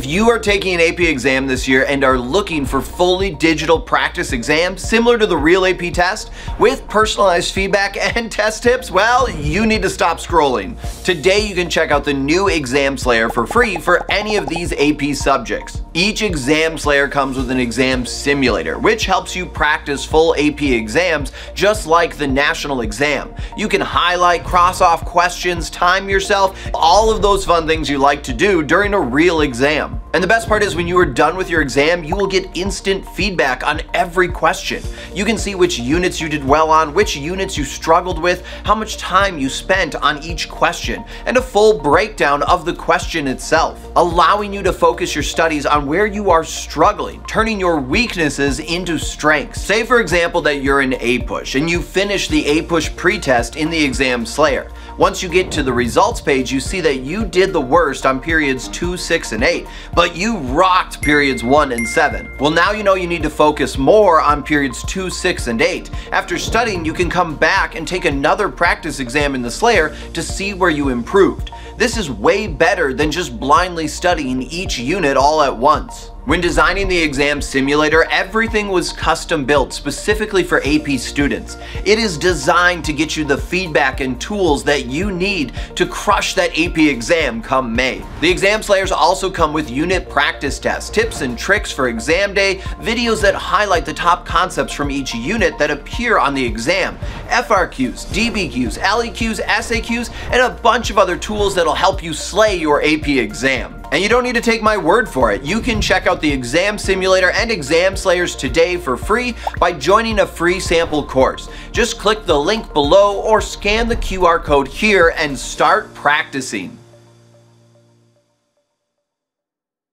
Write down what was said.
If you are taking an AP exam this year and are looking for fully digital practice exams similar to the real AP test with personalized feedback and test tips, well, you need to stop scrolling. Today you can check out the new Exam Slayer for free for any of these AP subjects. Each Exam Slayer comes with an exam simulator, which helps you practice full AP exams just like the national exam. You can highlight, cross off questions, time yourself, all of those fun things you like to do during a real exam. And the best part is when you are done with your exam, you will get instant feedback on every question. You can see which units you did well on, which units you struggled with, how much time you spent on each question, and a full breakdown of the question itself, allowing you to focus your studies on where you are struggling, turning your weaknesses into strengths. Say for example that you're an APUSH and you finish the APUSH pretest in the exam slayer. Once you get to the results page, you see that you did the worst on periods 2, 6, and 8, but you rocked periods 1 and 7. Well, now you know you need to focus more on periods 2, 6, and 8. After studying, you can come back and take another practice exam in the Slayer to see where you improved. This is way better than just blindly studying each unit all at once. When designing the exam simulator, everything was custom built specifically for AP students. It is designed to get you the feedback and tools that you need to crush that AP exam come May. The exam slayers also come with unit practice tests, tips and tricks for exam day, videos that highlight the top concepts from each unit that appear on the exam, FRQs, DBQs, LEQs, SAQs, and a bunch of other tools that'll help you slay your AP exam. And you don't need to take my word for it. You can check out the Exam Simulator and Exam Slayers today for free by joining a free sample course. Just click the link below or scan the QR code here and start practicing.